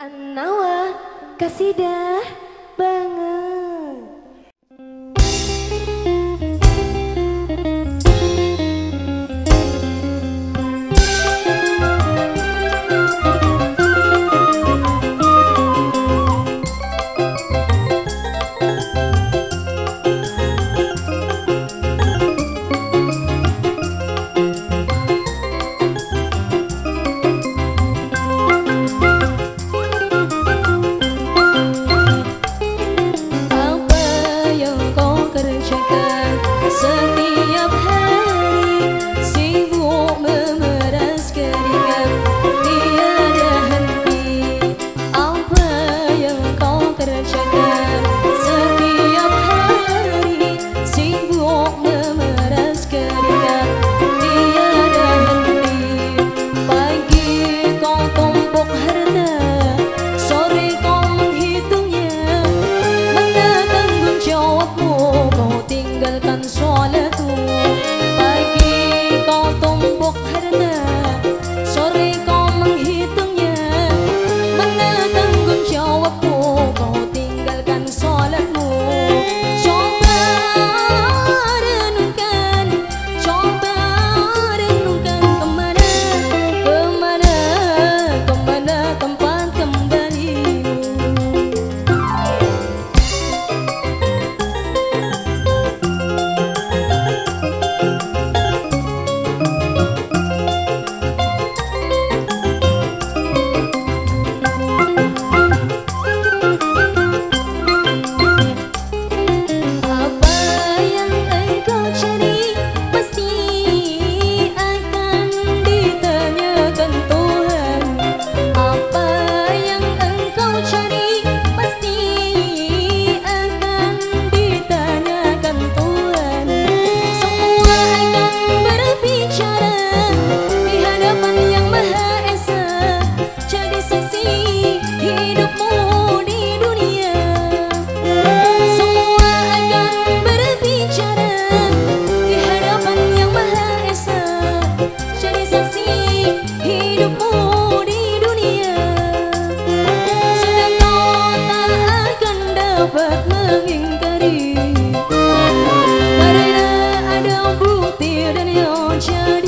An-Nawa kasidah banget Send 家